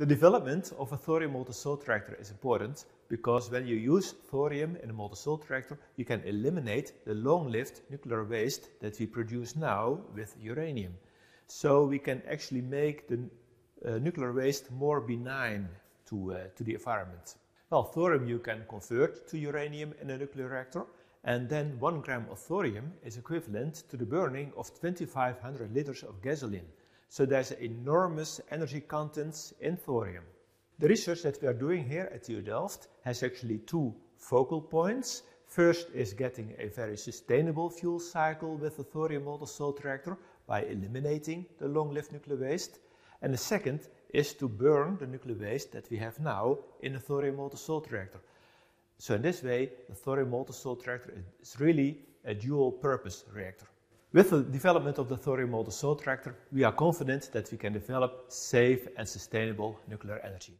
The development of a thorium molten salt reactor is important because when you use thorium in a molten salt reactor, you can eliminate the long-lived nuclear waste that we produce now with uranium. So we can actually make the uh, nuclear waste more benign to, uh, to the environment. Well, thorium you can convert to uranium in a nuclear reactor, and then one gram of thorium is equivalent to the burning of 2500 liters of gasoline. So there's enormous energy content in thorium. The research that we are doing here at TU Delft has actually two focal points. First is getting a very sustainable fuel cycle with the thorium molten salt reactor by eliminating the long-lived nuclear waste. And the second is to burn the nuclear waste that we have now in the thorium molten salt reactor. So in this way, the thorium molten salt reactor is really a dual purpose reactor. With the development of the thorium molten salt reactor, we are confident that we can develop safe and sustainable nuclear energy.